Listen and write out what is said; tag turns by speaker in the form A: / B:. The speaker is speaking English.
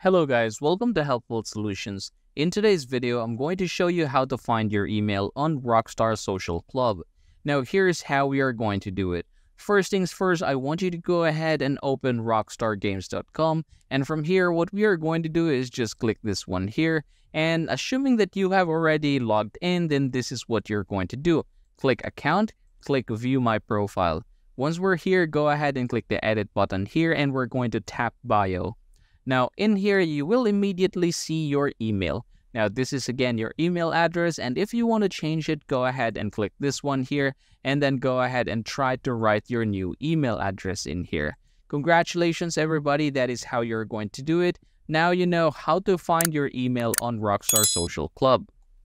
A: Hello guys, welcome to Helpful Solutions. In today's video, I'm going to show you how to find your email on Rockstar Social Club. Now here's how we are going to do it. First things first, I want you to go ahead and open rockstargames.com and from here what we are going to do is just click this one here and assuming that you have already logged in then this is what you're going to do. Click account, click view my profile. Once we're here, go ahead and click the edit button here and we're going to tap bio. Now in here, you will immediately see your email. Now this is again your email address and if you want to change it, go ahead and click this one here and then go ahead and try to write your new email address in here. Congratulations everybody, that is how you're going to do it. Now you know how to find your email on Rockstar Social Club.